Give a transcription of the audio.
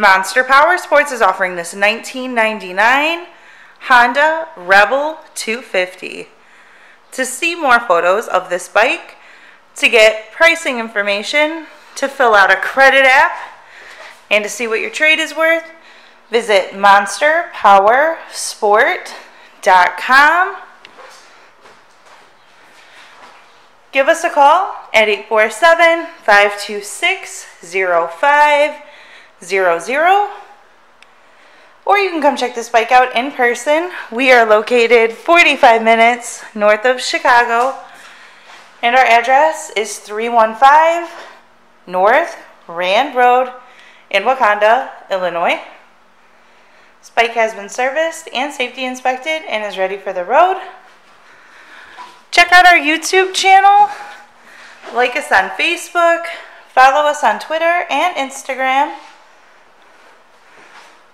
Monster Powersports is offering this 1999 Honda Rebel 250. To see more photos of this bike, to get pricing information, to fill out a credit app, and to see what your trade is worth, visit monsterpowersport.com. Give us a call at 847 526 0500 or you can come check this bike out in person. We are located 45 minutes north of Chicago, and our address is 315 North Rand Road in Wauconda, Illinois. This bike has been serviced and safety inspected and is ready for the road. Check out our YouTube channel, like us on Facebook, follow us on Twitter and Instagram.